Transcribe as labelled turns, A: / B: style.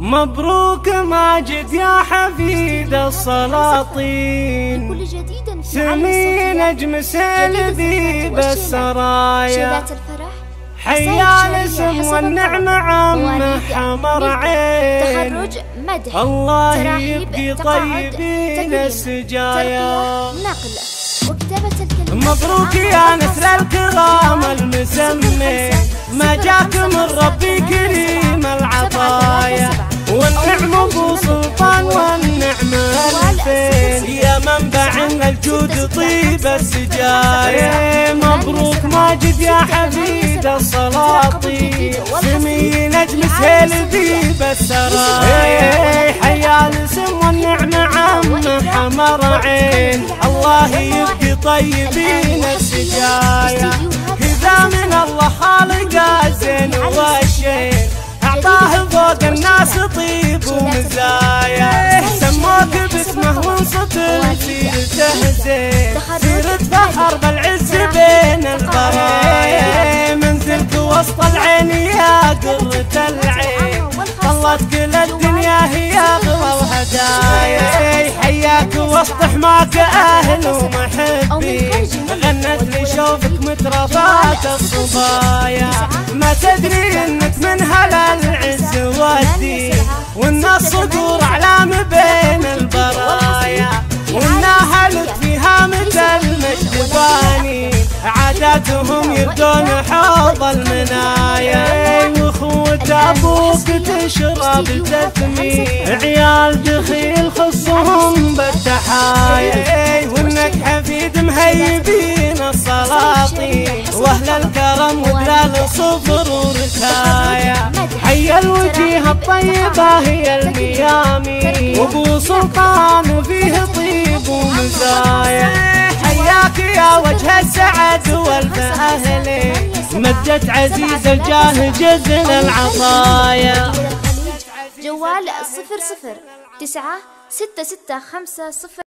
A: مبروك ماجد يا حفيد السلاطين. سمي نجم سيل ذيب السرايا حيا الاسم والنعمة عم حمر عين.
B: تخرج مدح.
A: الله يبقي طيبين السجايا.
B: ترقية نقل. وكتابة الكلمات.
A: مبروك يا نسل الكرام المسمي ما جاك من الفين يا منبع الجود طيب السجايا مبروك ماجد يا حفيد السلاطين سمي نجم سهيل ذيب السرايا حيا الاسم والنعم عم حمر عين. الله يبقي طيبين السجايا كذا من الله خالق سيرته زين سيرة فخر بالعز بين البرايا منزلك وسط العين يا قرة العين. طلت كل الدنيا هي اغلى وهدايا. حياك وسط حماك أهل ومحبين. غنت لي شوفك مترفات الصبايا. ما تدري إنك من هلا العز والدين. وان الصدور اعلام بين البرايا اهلك فيها مثل المجد باني عاداتهم يردون حوض المنايا. واخوة أبوك تشرب تثمين عيال دخيل خصهم بالتحايا. وإنك حفيد مهيبين السلاطين. وأهل الكرم ودلال صفر وركايا حي الوجيه الطيبة هي الميامي وأبو سلطان فيه طيب ومزايا حياك يا وجه السعد والف أهلي مدت عزيز الجاه جزل العطايا.
B: جوال صفر صفر تسعة ستة ستة خمسة صفر